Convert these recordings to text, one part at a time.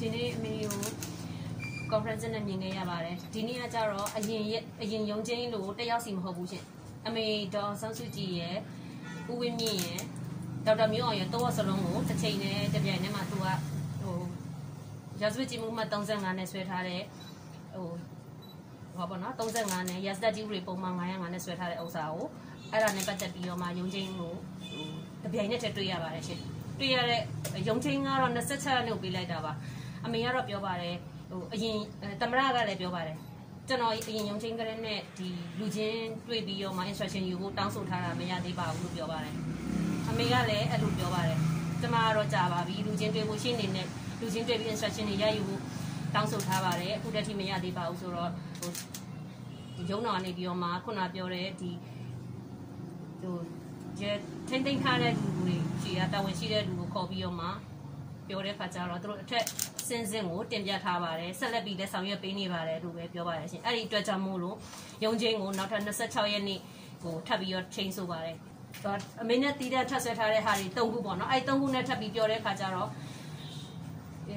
ဒီနေ့အမေကို conference နဲ့မြင်ခဲ့ရပါတယ်ဒီနေ့ကကြတော့အရင်ရက်အရင်ရုံချင်းလို့တယောက်စီမဟုတ်ဘူးရှင်အမေဒေါ်ဆန်းစုကြည်ရဲ့ဦးဝင်းမြင့်ရဲ့ဒေါက်တာမျိုးအောင်ရဲ့တော့စလုံးကိုတစ်ချိန်နဲ့တစ်ပြိုင်တည်းမှာသူကဟိုရာဇဝတ်ကြီးမှုမှ35နဲ့ဆွဲထားတဲ့ဟိုဟောပေါ့နော်35နဲ့ရာဇသက်ကြီးဥပဒေပုံမှန်905နဲ့ဆွဲထားတဲ့ဥစ္စာကိုအဲ့ဒါနဲ့ပတ်သက်ပြီးတော့မှရုံချင်းကိုဟိုတစ်ပြိုင်နဲ့တည်းတွေ့ရပါတယ်ရှင်တွေ့ရတဲ့ရုံချင်းကတော့26ရက်နေ့ကိုပေးလိုက်တာပါ အမေကတော့ပြောပါတယ်ဟိုအရင်တမရကလည်းပြောပါတယ်ကျွန်တော်အရင်ရုံချင်းကလေးနဲ့ဒီလူချင်းတွေ့ပြီးတော့မှ instruction ယူဖို့တောင်းဆိုထားတာမရသေးပါဘူးလို့ပြောပါတယ်အမေကလည်းအဲ့လိုပြောပါတယ်ကျမကတော့ကြာပါပြီလူချင်းတွေ့ဖို့ရှင်းနေတဲ့လူချင်းတွေ့ပြီး instruction တွေရယူဖို့တောင်းဆိုထားပါတယ်အခုတည်းထိမရသေးပါဘူးဆိုတော့ဟိုရုံတော်ကနေပြီးတော့မှခုနပြောတဲ့ဒီဟို જે ထိမ့်သိမ့်ထားတဲ့လူတွေရှိတာတာဝန်ရှိတဲ့လူကိုခေါ်ပြီးတော့မှ ပြောတဲ့ခါကျတော့သူတို့အထက်စင်စင်ကိုတင်ပြထားပါတယ်ဆက်လက်ပြီးလည်းဆောင်ရွက်ပေးနေပါတယ်လို့ပဲပြောပါတယ်ရှင်အဲ့ဒီအတွက်ကြောင့်မို့လို့ရုံချင်းကိုနောက်ထပ်26ရက်နေ့ကိုထပ်ပြီးတော့ချိန်ဆိုပါတယ်တော့အမေနဲ့တီးတဲ့ထပ်ဆွဲထားတဲ့ဟာတွေ၃ခုပေါ့နော်အဲ့၃ခုနဲ့ထပ်ပြီးပြောတဲ့ခါကျတော့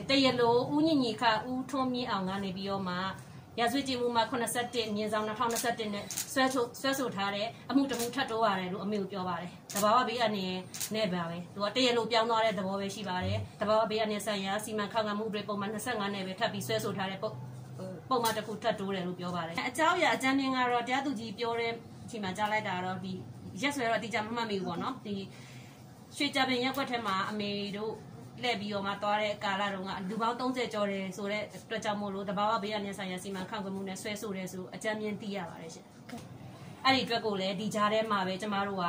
တရလိုဦးညင်ညီခဦးထွန်းမြင့်အောင်ကနေပြီးတော့မှ ရာဇဝတ်ကြီးမှုမှာ81မြင်းဆောင်2021နဲ့ဆွဲထုတ်ဆွဲဆိုထားတဲ့အမှုတမှုထပ်တိုးရတယ်လို့အမေကိုပြောပါတယ်။တဘာဝဘေးအနေနဲ့ပါပဲ။သူကတရလို့ပြောင်းသွားတဲ့သဘောပဲရှိပါတယ်။တဘာဝဘေးအနေဆိုင်ရာစီမံခန့်ခွဲမှုတွေပုံမှန်25နဲ့ပဲထပ်ပြီးဆွဲဆိုထားတဲ့ပုံပုံမှန်တစ်ခုထပ်တိုးတယ်လို့ပြောပါတယ်။အကြောင်းအရာအကြမ်းမြင်ကတော့တရားသူကြီးပြောတဲ့အချိန်မှာကြားလိုက်တာတော့ဒီရက်ဆွဲတော့အတိအကျမမှတ်မိဘူးပေါ့နော်။ဒီရွှေကြပင်ရက်ွက်ထဲမှာအမေတို့ လှည့်ပြီးတော့မှသွားတဲ့ကာလတုန်းကလူပေါင်း30ကျော်တယ်ဆိုတော့အတွက်ကြောင့်မို့လို့တဘာဝဘေးရနေဆိုင်ရာစီမံခန့်ခွဲမှုနဲ့ဆွဲဆိုတယ်ဆိုအကြမ်းမြင်သိရပါတယ်ရှင်။အဲ့ဒီအတွက်ကိုလည်းဒီကြားထဲမှာပဲကျမတို့က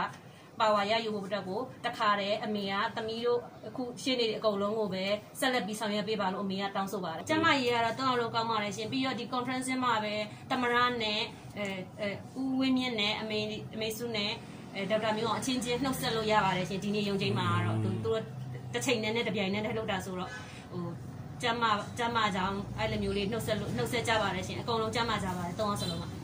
ပါဝါရယူဖို့အတွက်ကိုတခါတည်းအမေကသမီးတို့အခုရှင်းနေတဲ့အကုန်လုံးကိုပဲဆက်လက်ပြီးဆောင်ရွက်ပေးပါလို့အမေကတောင်းဆိုပါတယ်။ကျမရေးရတော့တောင်းလို့ကောင်းပါတယ်ရှင်။ပြီးတော့ဒီ conference မှာပဲတမရနဲ့အဲအဲဦးဝင်းမြင့်နဲ့အမေအမေစုနဲ့အဲဒေါက်တာမျိုးအောင်အချင်းချင်းနှုတ်ဆက်လို့ရပါတယ်ရှင်ဒီနေ့ရုံချိန်မှာတော့သူတို့ တစ်ချိန်နဲ့နဲ့တစ်ပြိုင်နဲ့နဲ့လှုပ်တာဆိုတော့ဟိုကျမကျမကြောင်အဲ့လိုမျိုးလေးနှုတ်ဆက်လို့နှုတ်ဆက်ကြပါတယ်ရှင်အကုန်လုံးကျမကြပါတယ်သုံးအောင်စလုံးပါ